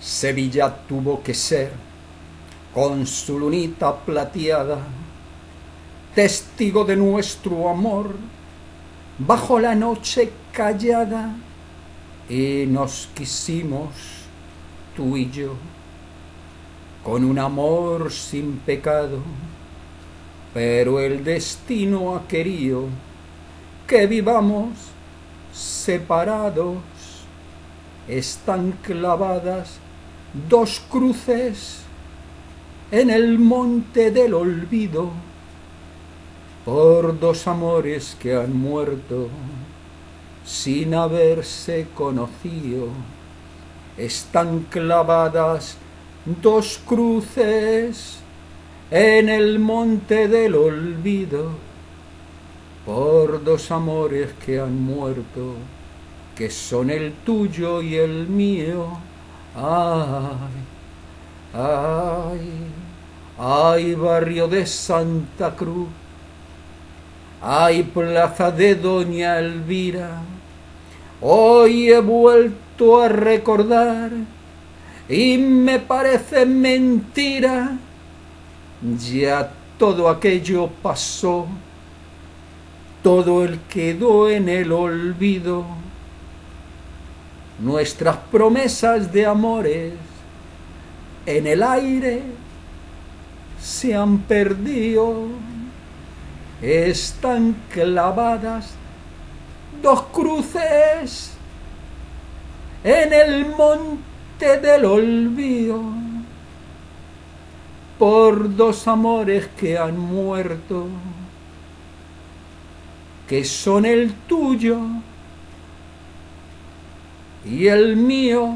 Sevilla tuvo que ser, con su lunita plateada, testigo de nuestro amor, bajo la noche callada, y nos quisimos, tú y yo, con un amor sin pecado, pero el destino ha querido que vivamos separados, están clavadas dos cruces en el monte del olvido por dos amores que han muerto sin haberse conocido. Están clavadas dos cruces en el monte del olvido por dos amores que han muerto, que son el tuyo y el mío. Ay, ay, ay, barrio de Santa Cruz, ay, plaza de Doña Elvira, hoy he vuelto a recordar y me parece mentira, ya todo aquello pasó. Todo el quedó en el olvido. Nuestras promesas de amores en el aire se han perdido. Están clavadas dos cruces en el monte del olvido por dos amores que han muerto que son el tuyo y el mío.